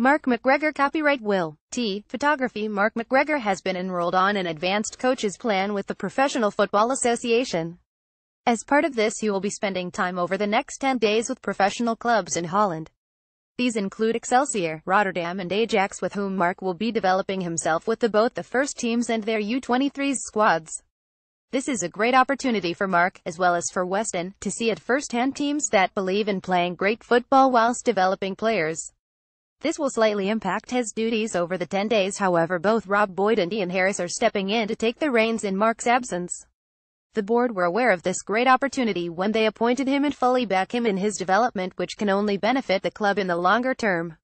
Marc McGregor Copyright Will. T. Photography Marc McGregor has been enrolled on an advanced coaches plan with the Professional Football Association. As part of this he will be spending time over the next 10 days with professional clubs in Holland. These include Excelsior, Rotterdam and Ajax with whom Marc will be developing himself with the both the first teams and their U23s squads. This is a great opportunity for Marc, as well as for Weston, to see at first-hand teams that believe in playing great football whilst developing players. This will slightly impact his duties over the 10 days however both Rob Boyd and Ian Harris are stepping in to take the reins in Marc's absence. The board were aware of this great opportunity when they appointed him and fully back him in his development which can only benefit the club in the longer term.